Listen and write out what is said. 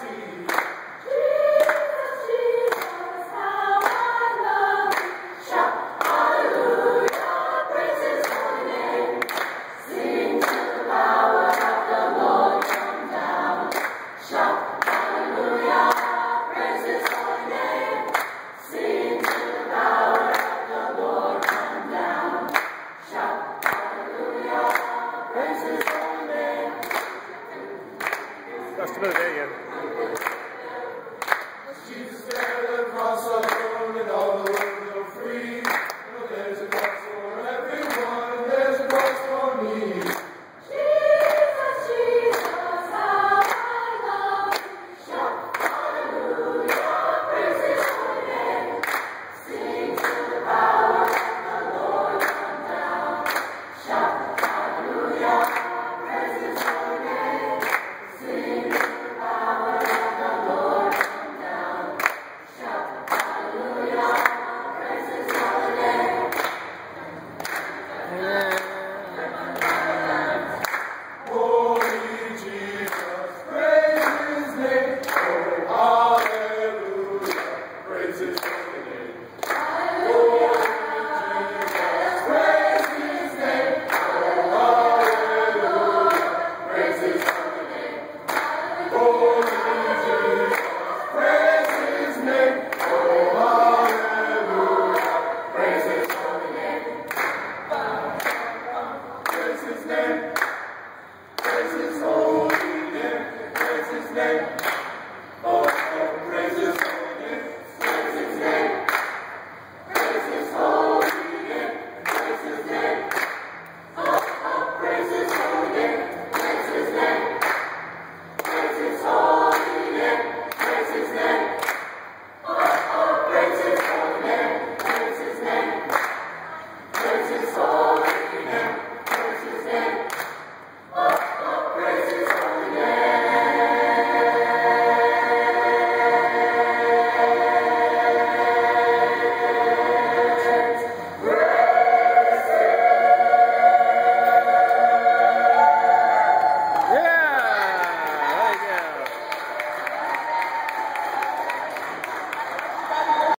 Brasil! Just about there again.